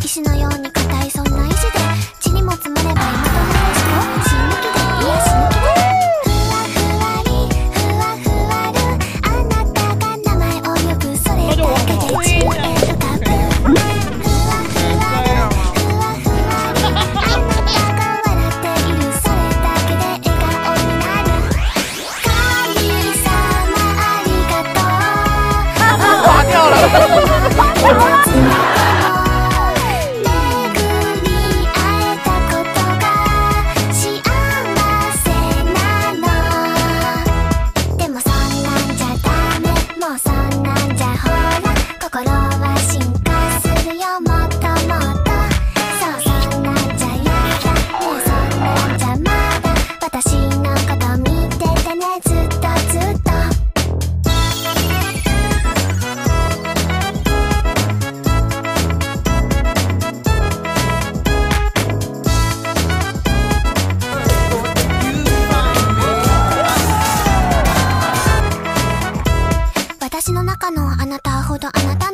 一七年。中のあなたほどあなた